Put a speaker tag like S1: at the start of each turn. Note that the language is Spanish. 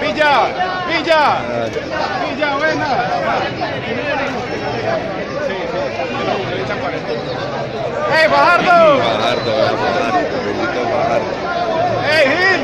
S1: Villa, Villa, Villa, buena. Sí, sí. ¡Ey, Fajardo!
S2: Fajardo, eh, Fajardo, Fajardo.
S1: ¡Ey, Gil!